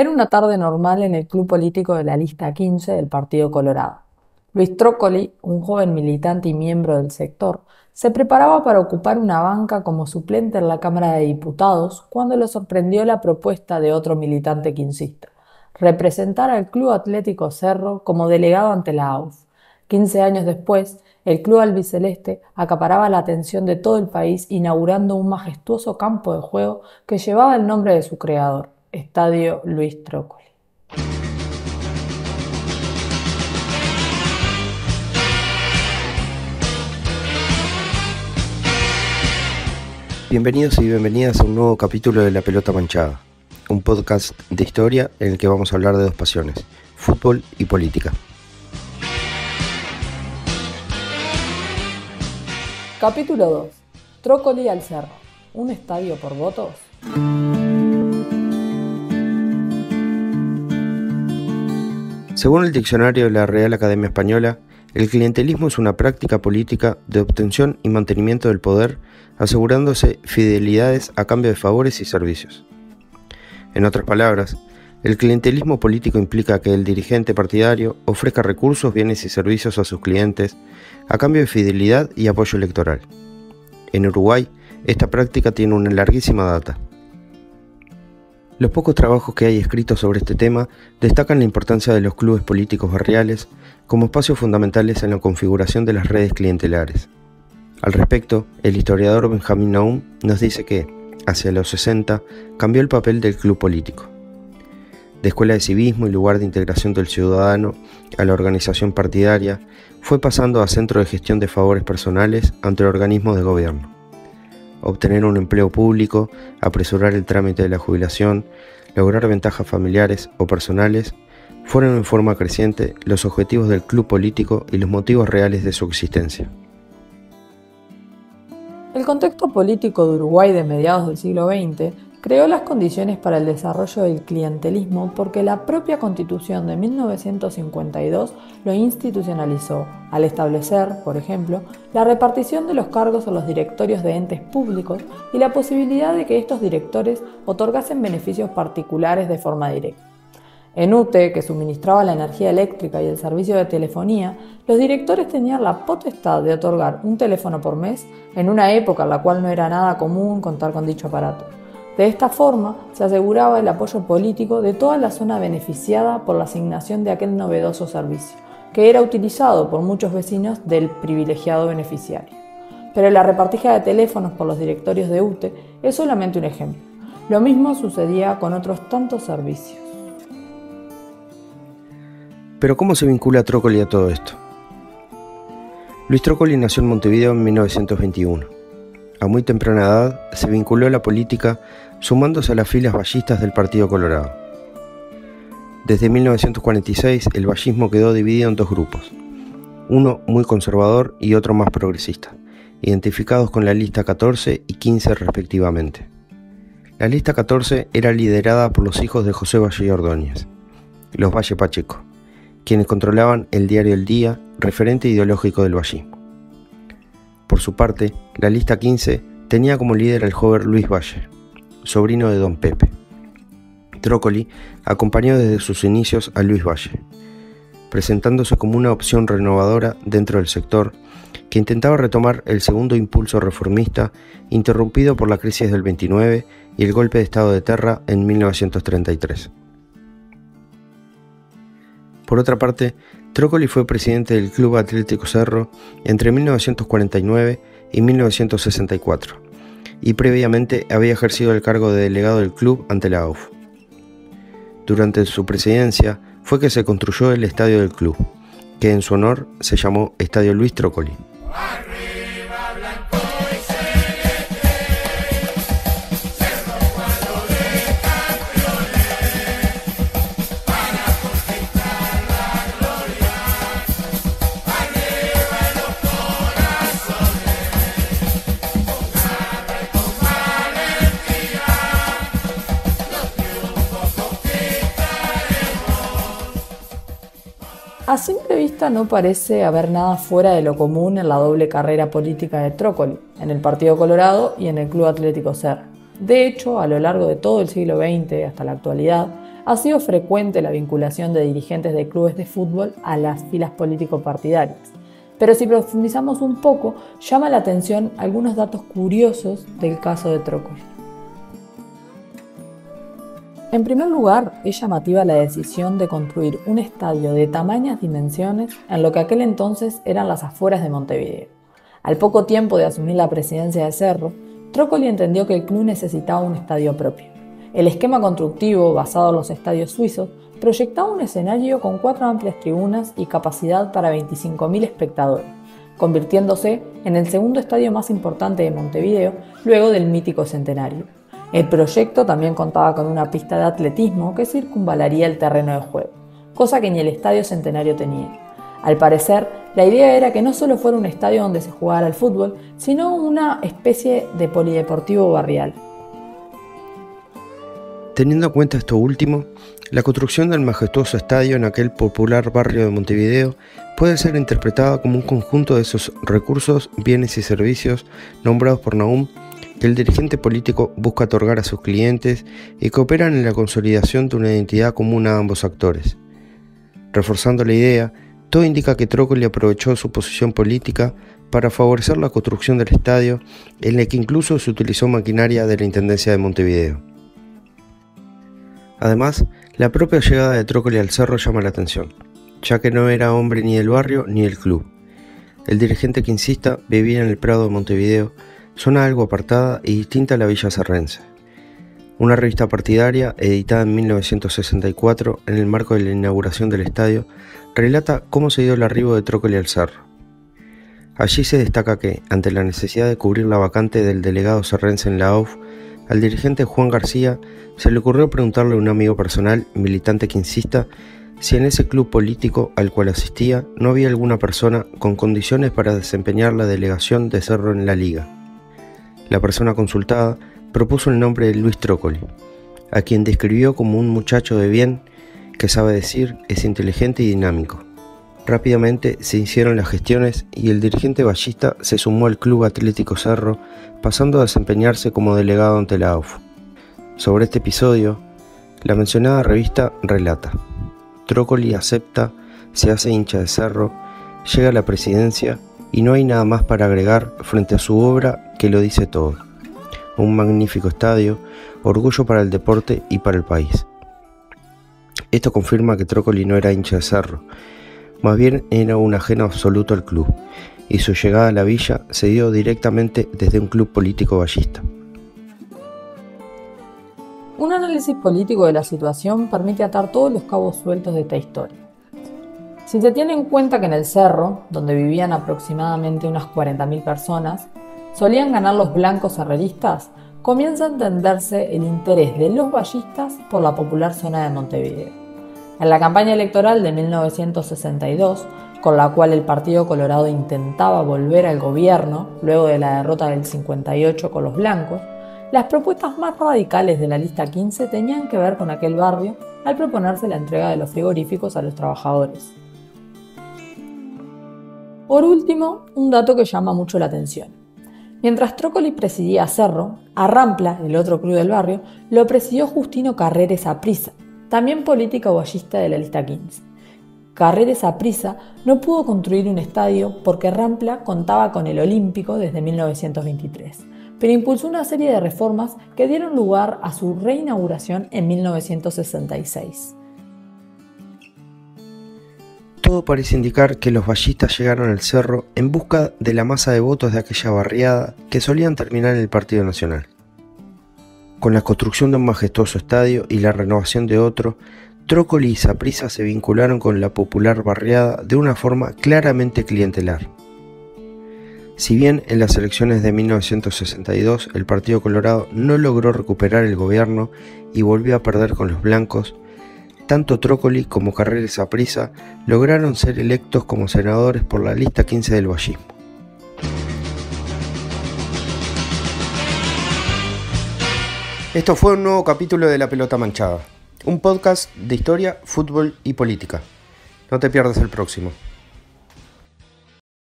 Era una tarde normal en el club político de la lista 15 del Partido Colorado. Luis Trócoli, un joven militante y miembro del sector, se preparaba para ocupar una banca como suplente en la Cámara de Diputados cuando lo sorprendió la propuesta de otro militante quincista, representar al Club Atlético Cerro como delegado ante la AUF. Quince años después, el Club Albiceleste acaparaba la atención de todo el país inaugurando un majestuoso campo de juego que llevaba el nombre de su creador, Estadio Luis Trócoli. Bienvenidos y bienvenidas a un nuevo capítulo de La Pelota Manchada, un podcast de historia en el que vamos a hablar de dos pasiones, fútbol y política. Capítulo 2. Trócoli al Cerro. ¿Un estadio por votos? Según el diccionario de la Real Academia Española, el clientelismo es una práctica política de obtención y mantenimiento del poder, asegurándose fidelidades a cambio de favores y servicios. En otras palabras, el clientelismo político implica que el dirigente partidario ofrezca recursos, bienes y servicios a sus clientes a cambio de fidelidad y apoyo electoral. En Uruguay, esta práctica tiene una larguísima data. Los pocos trabajos que hay escritos sobre este tema destacan la importancia de los clubes políticos barriales como espacios fundamentales en la configuración de las redes clientelares. Al respecto, el historiador Benjamin Naum nos dice que, hacia los 60, cambió el papel del club político. De escuela de civismo y lugar de integración del ciudadano a la organización partidaria, fue pasando a centro de gestión de favores personales ante organismos de gobierno obtener un empleo público, apresurar el trámite de la jubilación, lograr ventajas familiares o personales, fueron en forma creciente los objetivos del club político y los motivos reales de su existencia. El contexto político de Uruguay de mediados del siglo XX creó las condiciones para el desarrollo del clientelismo porque la propia Constitución de 1952 lo institucionalizó, al establecer, por ejemplo, la repartición de los cargos a los directorios de entes públicos y la posibilidad de que estos directores otorgasen beneficios particulares de forma directa. En UTE, que suministraba la energía eléctrica y el servicio de telefonía, los directores tenían la potestad de otorgar un teléfono por mes en una época en la cual no era nada común contar con dicho aparato. De esta forma se aseguraba el apoyo político de toda la zona beneficiada por la asignación de aquel novedoso servicio, que era utilizado por muchos vecinos del privilegiado beneficiario. Pero la repartija de teléfonos por los directorios de UTE es solamente un ejemplo. Lo mismo sucedía con otros tantos servicios. Pero ¿cómo se vincula Trócoli a todo esto? Luis Trócoli nació en Montevideo en 1921 a muy temprana edad se vinculó a la política sumándose a las filas ballistas del Partido Colorado. Desde 1946 el ballismo quedó dividido en dos grupos, uno muy conservador y otro más progresista, identificados con la lista 14 y 15 respectivamente. La lista 14 era liderada por los hijos de José Valle Ordóñez, los Valle Pacheco, quienes controlaban el diario El Día, referente ideológico del ballismo. Por su parte, la lista 15 tenía como líder al joven Luis Valle, sobrino de don Pepe. Trócoli acompañó desde sus inicios a Luis Valle, presentándose como una opción renovadora dentro del sector que intentaba retomar el segundo impulso reformista interrumpido por la crisis del 29 y el golpe de Estado de Terra en 1933. Por otra parte, Trócoli fue presidente del Club Atlético Cerro entre 1949 y 1964 y previamente había ejercido el cargo de delegado del club ante la AUF. Durante su presidencia fue que se construyó el estadio del club, que en su honor se llamó Estadio Luis Trócoli. A simple vista no parece haber nada fuera de lo común en la doble carrera política de Trócoli, en el Partido Colorado y en el Club Atlético Ser. De hecho, a lo largo de todo el siglo XX hasta la actualidad, ha sido frecuente la vinculación de dirigentes de clubes de fútbol a las filas político-partidarias. Pero si profundizamos un poco, llama la atención algunos datos curiosos del caso de Trócoli. En primer lugar, es llamativa la decisión de construir un estadio de tamañas dimensiones en lo que aquel entonces eran las afueras de Montevideo. Al poco tiempo de asumir la presidencia de Cerro, Trócoli entendió que el club necesitaba un estadio propio. El esquema constructivo, basado en los estadios suizos, proyectaba un escenario con cuatro amplias tribunas y capacidad para 25.000 espectadores, convirtiéndose en el segundo estadio más importante de Montevideo luego del mítico centenario. El proyecto también contaba con una pista de atletismo que circunvalaría el terreno de juego, cosa que ni el estadio centenario tenía. Al parecer, la idea era que no solo fuera un estadio donde se jugara al fútbol, sino una especie de polideportivo barrial. Teniendo en cuenta esto último, la construcción del majestuoso estadio en aquel popular barrio de Montevideo puede ser interpretada como un conjunto de esos recursos, bienes y servicios nombrados por Naum el dirigente político busca otorgar a sus clientes y que operan en la consolidación de una identidad común a ambos actores. Reforzando la idea, todo indica que Trócoli aprovechó su posición política para favorecer la construcción del estadio, en el que incluso se utilizó maquinaria de la Intendencia de Montevideo. Además, la propia llegada de Trócoli al cerro llama la atención, ya que no era hombre ni del barrio ni del club. El dirigente que insista vivía en el Prado de Montevideo, zona algo apartada y distinta a la Villa Serrense. Una revista partidaria, editada en 1964 en el marco de la inauguración del estadio, relata cómo se dio el arribo de Trócoli al cerro. Allí se destaca que, ante la necesidad de cubrir la vacante del delegado serrense en la OF, al dirigente Juan García se le ocurrió preguntarle a un amigo personal, militante que insista, si en ese club político al cual asistía no había alguna persona con condiciones para desempeñar la delegación de Cerro en la liga. La persona consultada propuso el nombre de Luis Trócoli, a quien describió como un muchacho de bien que sabe decir, es inteligente y dinámico. Rápidamente se hicieron las gestiones y el dirigente ballista se sumó al Club Atlético Cerro, pasando a desempeñarse como delegado ante la AUF. Sobre este episodio, la mencionada revista relata: Trócoli acepta, se hace hincha de Cerro, llega a la presidencia y no hay nada más para agregar frente a su obra que lo dice todo. Un magnífico estadio, orgullo para el deporte y para el país. Esto confirma que Trócoli no era hincha de cerro, más bien era un ajeno absoluto al club, y su llegada a la villa se dio directamente desde un club político ballista. Un análisis político de la situación permite atar todos los cabos sueltos de esta historia. Si se tiene en cuenta que en el cerro, donde vivían aproximadamente unas 40.000 personas, solían ganar los blancos herreristas, comienza a entenderse el interés de los ballistas por la popular zona de Montevideo. En la campaña electoral de 1962, con la cual el Partido Colorado intentaba volver al gobierno luego de la derrota del 58 con los blancos, las propuestas más radicales de la lista 15 tenían que ver con aquel barrio al proponerse la entrega de los frigoríficos a los trabajadores. Por último, un dato que llama mucho la atención. Mientras Trócoli presidía Cerro, a Rampla, el otro club del barrio, lo presidió Justino Carreres Aprisa, también política ballista de la lista 15. Carreres Aprisa no pudo construir un estadio porque Rampla contaba con el Olímpico desde 1923, pero impulsó una serie de reformas que dieron lugar a su reinauguración en 1966. Todo parece indicar que los ballistas llegaron al cerro en busca de la masa de votos de aquella barriada que solían terminar en el Partido Nacional. Con la construcción de un majestuoso estadio y la renovación de otro, Trócoli y Saprissa se vincularon con la popular barriada de una forma claramente clientelar. Si bien en las elecciones de 1962 el Partido Colorado no logró recuperar el gobierno y volvió a perder con los blancos, tanto Trócoli como Carreras Saprissa lograron ser electos como senadores por la lista 15 del vallismo. Esto fue un nuevo capítulo de La Pelota Manchada, un podcast de historia, fútbol y política. No te pierdas el próximo.